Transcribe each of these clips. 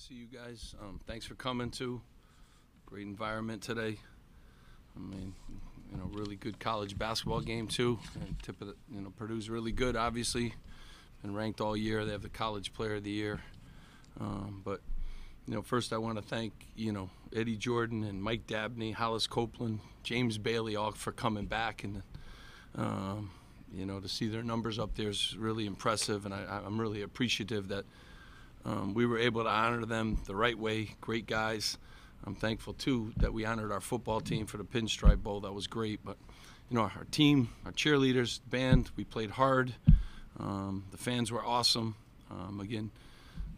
see you guys. Um, thanks for coming too. Great environment today. I mean, you know, really good college basketball game too. And tip of the, you know, Purdue's really good. Obviously, been ranked all year. They have the College Player of the Year. Um, but you know, first I want to thank you know Eddie Jordan and Mike Dabney, Hollis Copeland, James Bailey, all for coming back and. Um, you know, to see their numbers up there is really impressive, and I, I'm really appreciative that um, we were able to honor them the right way. Great guys. I'm thankful too that we honored our football team for the Pinstripe Bowl. That was great. But you know, our team, our cheerleaders, band, we played hard. Um, the fans were awesome. Um, again,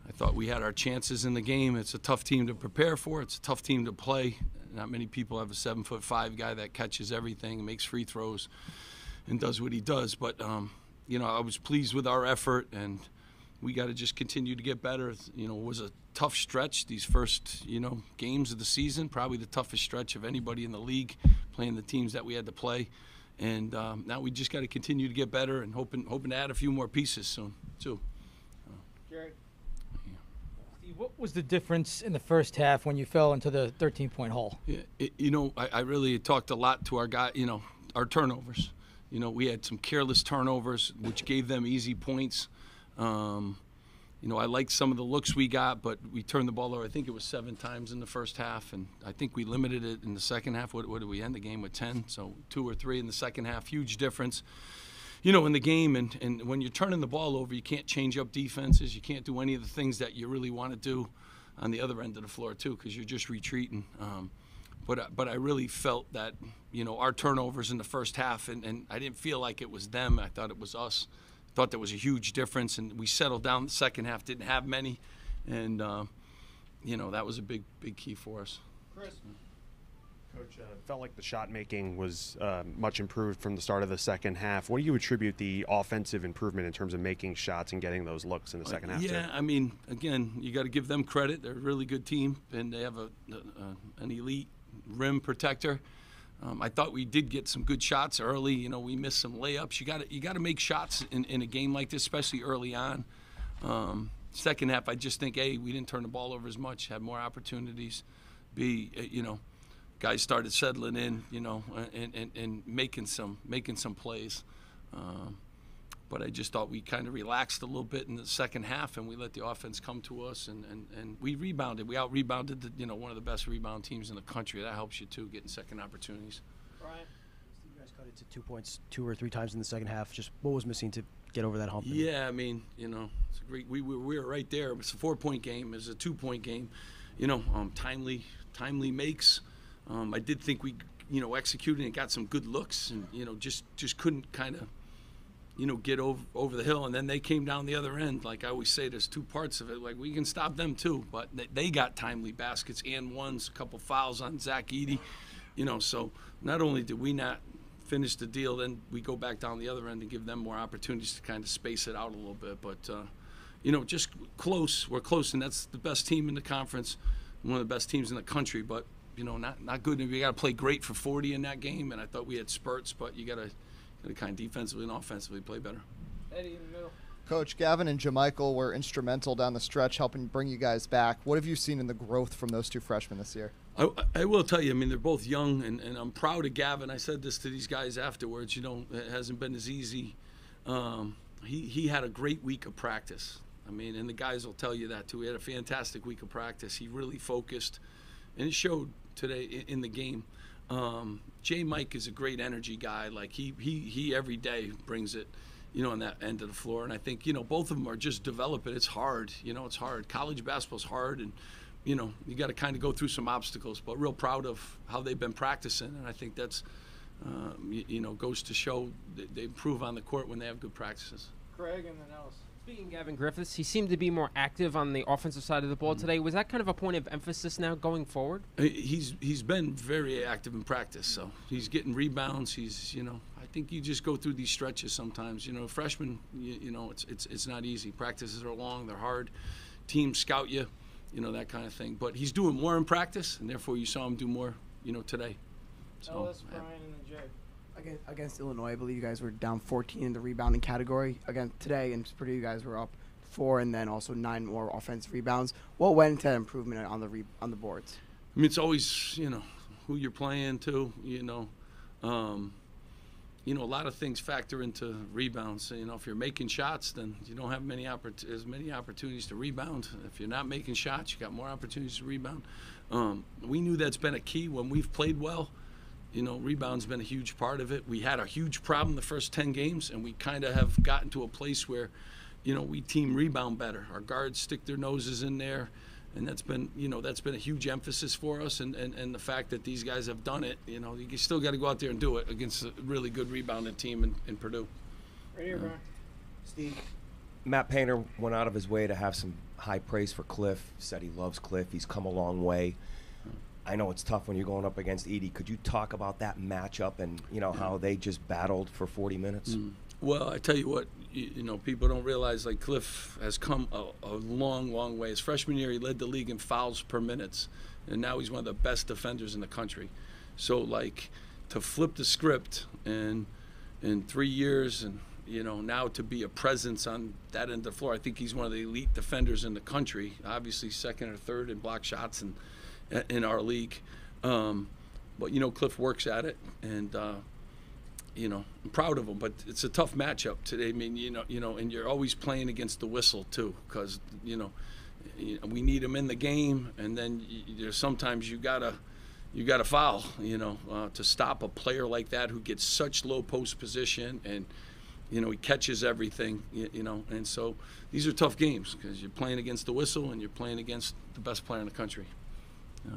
I thought we had our chances in the game. It's a tough team to prepare for. It's a tough team to play. Not many people have a seven foot five guy that catches everything, makes free throws, and does what he does. But um, you know, I was pleased with our effort and we got to just continue to get better. You know, it was a tough stretch these first, you know, games of the season, probably the toughest stretch of anybody in the league playing the teams that we had to play. And um, now we just got to continue to get better and hoping hoping to add a few more pieces soon too. Jerry. Steve, What was the difference in the first half when you fell into the 13 point hole? Yeah, it, you know, I, I really talked a lot to our guy. You know, our turnovers. You know, we had some careless turnovers, which gave them easy points. Um, you know, I like some of the looks we got, but we turned the ball over. I think it was seven times in the first half, and I think we limited it in the second half. What, what did we end the game with? Ten, so two or three in the second half. Huge difference. You know, in the game, and, and when you're turning the ball over, you can't change up defenses. You can't do any of the things that you really want to do on the other end of the floor too, because you're just retreating. Um, but but I really felt that you know our turnovers in the first half, and, and I didn't feel like it was them. I thought it was us thought there was a huge difference, and we settled down. The second half didn't have many, and uh, you know that was a big big key for us. Chris. Coach, uh, felt like the shot making was uh, much improved from the start of the second half. What do you attribute the offensive improvement in terms of making shots and getting those looks in the second half? Yeah, to? I mean, again, you got to give them credit. They're a really good team, and they have a, a, a an elite rim protector. Um, I thought we did get some good shots early. You know, we missed some layups. You got to you got to make shots in, in a game like this, especially early on. Um, second half, I just think a we didn't turn the ball over as much, had more opportunities. B, uh, you know, guys started settling in, you know, and, and, and making some making some plays. Um, but I just thought we kind of relaxed a little bit in the second half, and we let the offense come to us, and, and, and we rebounded. We out rebounded, the, you know, one of the best rebound teams in the country. That helps you too, getting second opportunities. Brian. You guys cut it to two points, two or three times in the second half. Just what was missing to get over that hump? Yeah, I mean, you know, it's a great. We, we, we were right there. It's a four-point game. It's a two-point game. You know, um, timely timely makes. Um, I did think we, you know, executed and got some good looks, and you know, just just couldn't kind of, you know, get over over the hill. And then they came down the other end. Like I always say, there's two parts of it. Like we can stop them too, but they, they got timely baskets and ones, a couple fouls on Zach Edey. You know, so not only did we not finish the deal, then we go back down the other end and give them more opportunities to kind of space it out a little bit. But uh, you know, just close. We're close, and that's the best team in the conference, one of the best teams in the country. But you know, not not good. We got to play great for 40 in that game, and I thought we had spurts, but you got to to kind of defensively and offensively play better. Eddie in the middle. Coach Gavin and Jamichael were instrumental down the stretch, helping bring you guys back. What have you seen in the growth from those two freshmen this year? I, I will tell you, I mean, they're both young, and, and I'm proud of Gavin. I said this to these guys afterwards. You know, it hasn't been as easy. Um, he, he had a great week of practice. I mean, and the guys will tell you that too. He had a fantastic week of practice. He really focused, and it showed today in, in the game. Um, Jay Mike is a great energy guy. Like he, he, he every day brings it, you know, on that end of the floor. And I think you know both of them are just developing. It's hard, you know, it's hard. College basketball's hard, and you know you got to kind of go through some obstacles. But real proud of how they've been practicing, and I think that's, um, you, you know, goes to show they improve on the court when they have good practices. Craig and then Ellis. Speaking of Gavin Griffiths, he seemed to be more active on the offensive side of the ball mm. today. Was that kind of a point of emphasis now going forward? He's he's been very active in practice, so he's getting rebounds. He's you know I think you just go through these stretches sometimes. You know, freshmen, you, you know it's it's it's not easy. Practices are long, they're hard. Teams scout you, you know that kind of thing. But he's doing more in practice, and therefore you saw him do more, you know, today. So Ellis, Brian, and then Jay. Against, against Illinois, I believe you guys were down 14 in the rebounding category. Again, today in Purdue, you guys were up four and then also nine more offensive rebounds. What went into improvement on the re- on the boards? I mean, it's always you know who you're playing to. You know, um, you know a lot of things factor into rebounds. You know, if you're making shots, then you don't have many oppor- as many opportunities to rebound. If you're not making shots, you got more opportunities to rebound. Um, we knew that's been a key when we've played well. You know, rebound's been a huge part of it. We had a huge problem the first 10 games, and we kind of have gotten to a place where, you know, we team rebound better. Our guards stick their noses in there, and that's been, you know, that's been a huge emphasis for us. And, and, and the fact that these guys have done it, you know, you still got to go out there and do it against a really good rebounding team in, in Purdue. Right here, Brian. Steve, Matt Painter went out of his way to have some high praise for Cliff. Said he loves Cliff. He's come a long way. I know it's tough when you're going up against Edey. Could you talk about that matchup and you know how they just battled for 40 minutes? Mm. Well, I tell you what, you, you know, people don't realize like Cliff has come a, a long, long way. His freshman year, he led the league in fouls per minutes, and now he's one of the best defenders in the country. So, like, to flip the script and in three years, and you know, now to be a presence on that end of the floor, I think he's one of the elite defenders in the country. Obviously, second or third in block shots and in our league. Um, but you know, Cliff works at it, and uh, you know, I'm proud of him. But it's a tough matchup today. I mean, you know, you know, and you're always playing against the whistle too, because you know, we need him in the game, and then you, sometimes you gotta. You got to foul, you know, uh, to stop a player like that who gets such low post position and, you know, he catches everything, you, you know, and so these are tough games because you're playing against the whistle and you're playing against the best player in the country.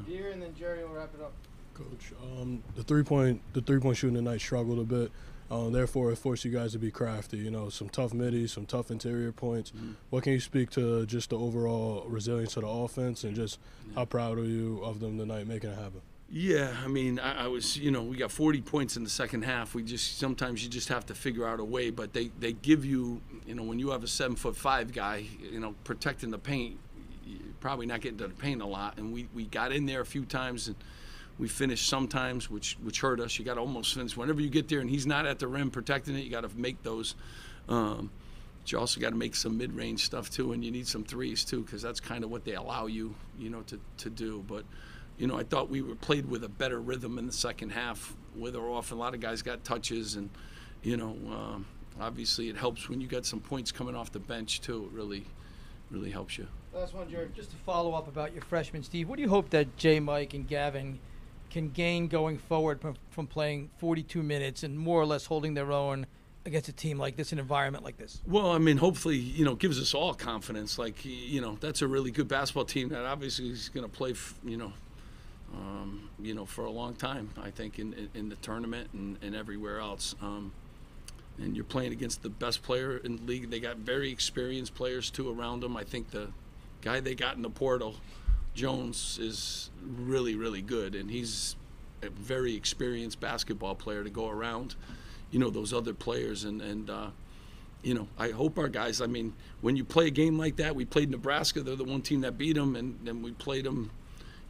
Deer, and then Jerry will wrap it up. Coach, um, the three point the three point shooting tonight struggled a bit. Um, therefore, it forced you guys to be crafty. You know, some tough middies, some tough interior points. What can you speak to just the overall resilience of the offense and just how proud are you of them tonight making it happen? Yeah, I mean, I, I was, you know, we got 40 points in the second half. We just sometimes you just have to figure out a way, but they they give you, you know, when you have a seven foot five guy, you know, protecting the paint, you're probably not getting to the paint a lot. And we we got in there a few times and we finished sometimes, which which hurt us. You got to almost finish whenever you get there, and he's not at the rim protecting it. You got to make those. Um, but you also got to make some mid-range stuff too, and you need some threes too, because that's kind of what they allow you, you know, to, to do. But, you know, I thought we were played with a better rhythm in the second half, with or off. A lot of guys got touches, and, you know, um, obviously it helps when you got some points coming off the bench too. It really, really helps you. Last one, Jerry. Just to follow up about your freshman, Steve, what do you hope that Jay, Mike and Gavin can gain going forward from, from playing 42 minutes and more or less holding their own against a team like this, an environment like this? Well, I mean, hopefully, you know, gives us all confidence. Like, you know, that's a really good basketball team that obviously is going to play, you know, um, you know, for a long time. I think in in, in the tournament and, and everywhere else. Um, and you're playing against the best player in the league. They got very experienced players too around them. I think the guy they got in the portal, Jones, is really really good, and he's a very experienced basketball player to go around. You know those other players, and and uh, you know I hope our guys. I mean, when you play a game like that, we played Nebraska. They're the one team that beat them, and then we played them.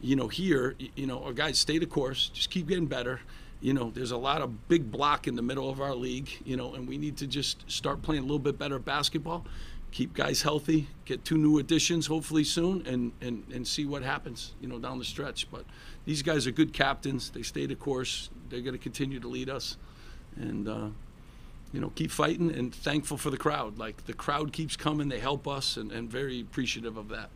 You know here, you know our guys stay the course. Just keep getting better. You know, there's a lot of big block in the middle of our league. You know, and we need to just start playing a little bit better basketball. Keep guys healthy. Get two new additions hopefully soon, and and and see what happens. You know, down the stretch. But these guys are good captains. They stay the course. They're going to continue to lead us, and. Uh, you know, keep fighting and thankful for the crowd. Like the crowd keeps coming, they help us, and, and very appreciative of that.